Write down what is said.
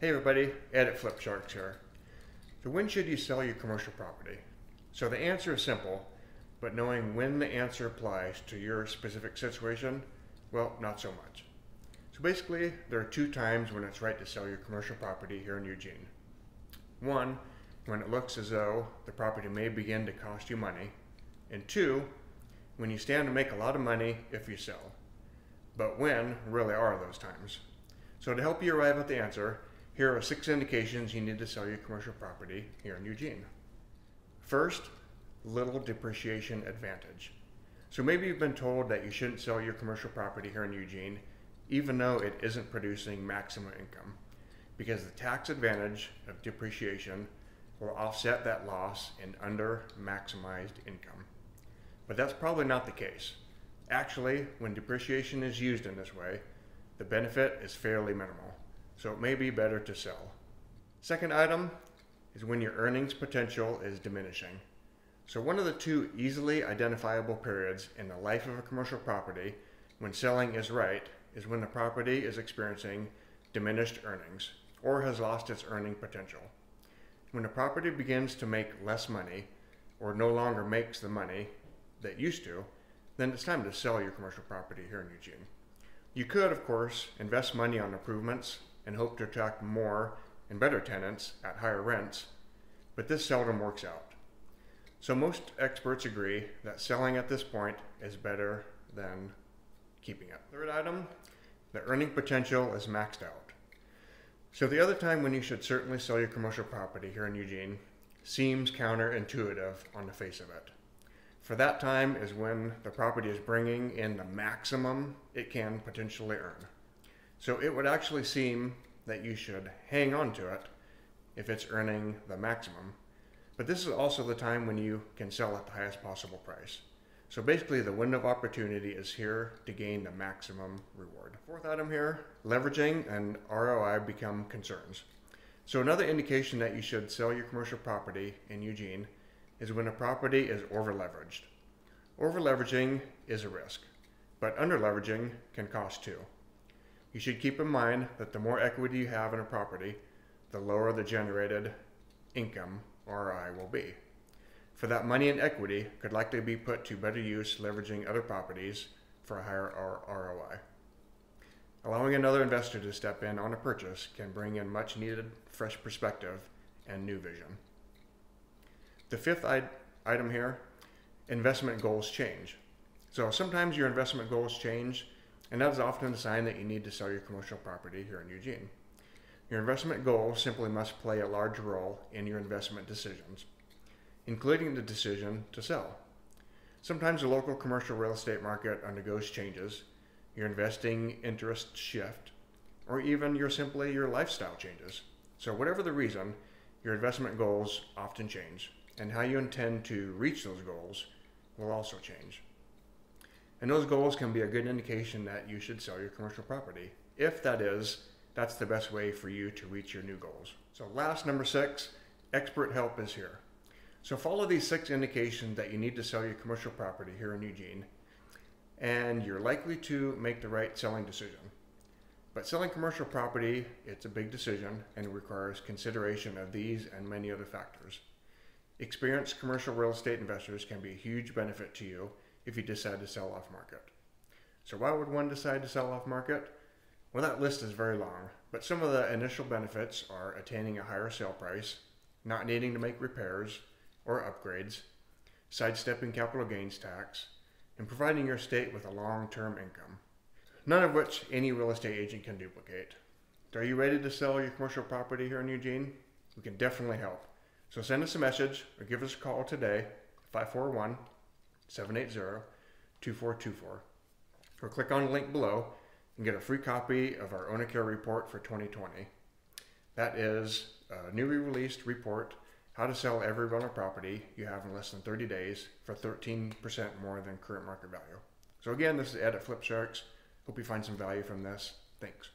Hey everybody, Ed at Flip Sharkz here. So when should you sell your commercial property? So the answer is simple, but knowing when the answer applies to your specific situation, well, not so much. So basically, there are two times when it's right to sell your commercial property here in Eugene. One, when it looks as though the property may begin to cost you money, and two, when you stand to make a lot of money if you sell. But when really are those times? So to help you arrive at the answer, here are six indications you need to sell your commercial property here in Eugene. First, little depreciation advantage. So maybe you've been told that you shouldn't sell your commercial property here in Eugene, even though it isn't producing maximum income, because the tax advantage of depreciation will offset that loss in under maximized income. But that's probably not the case. Actually, when depreciation is used in this way, the benefit is fairly minimal, so it may be better to sell. Second item is when your earnings potential is diminishing. So one of the two easily identifiable periods in the life of a commercial property when selling is right is when the property is experiencing diminished earnings or has lost its earning potential. When a property begins to make less money or no longer makes the money that used to, then it's time to sell your commercial property here in Eugene. You could, of course, invest money on improvements and hope to attract more and better tenants at higher rents, but this seldom works out. So most experts agree that selling at this point is better than keeping it. Third item, the earning potential is maxed out. So the other time when you should certainly sell your commercial property here in Eugene seems counterintuitive on the face of it. For that time is when the property is bringing in the maximum it can potentially earn. So it would actually seem that you should hang on to it if it's earning the maximum. But this is also the time when you can sell at the highest possible price. So basically the window of opportunity is here to gain the maximum reward. Fourth item here, leveraging and ROI become concerns. So another indication that you should sell your commercial property in Eugene is when a property is over-leveraged. Over-leveraging is a risk, but under-leveraging can cost too. You should keep in mind that the more equity you have in a property, the lower the generated income ROI will be. For that money and equity could likely be put to better use leveraging other properties for a higher ROI. Allowing another investor to step in on a purchase can bring in much needed fresh perspective and new vision. The fifth item here, investment goals change. So sometimes your investment goals change, and that is often a sign that you need to sell your commercial property here in Eugene. Your investment goals simply must play a large role in your investment decisions, including the decision to sell. Sometimes the local commercial real estate market undergoes changes, your investing interests shift, or even your simply your lifestyle changes. So whatever the reason, your investment goals often change and how you intend to reach those goals will also change. And those goals can be a good indication that you should sell your commercial property. If that is, that's the best way for you to reach your new goals. So last number six, expert help is here. So follow these six indications that you need to sell your commercial property here in Eugene, and you're likely to make the right selling decision. But selling commercial property, it's a big decision and requires consideration of these and many other factors. Experienced commercial real estate investors can be a huge benefit to you if you decide to sell off market. So why would one decide to sell off market? Well, that list is very long, but some of the initial benefits are attaining a higher sale price, not needing to make repairs or upgrades, sidestepping capital gains tax, and providing your state with a long-term income. None of which any real estate agent can duplicate. Are you ready to sell your commercial property here in Eugene? We can definitely help. So send us a message or give us a call today, 541 780 2424, or click on the link below and get a free copy of our Ownacare report for 2020. That is a newly released report how to sell every rental property you have in less than 30 days for 13% more than current market value. So again, this is Ed at Flip Sharkz. Hope you find some value from this. Thanks.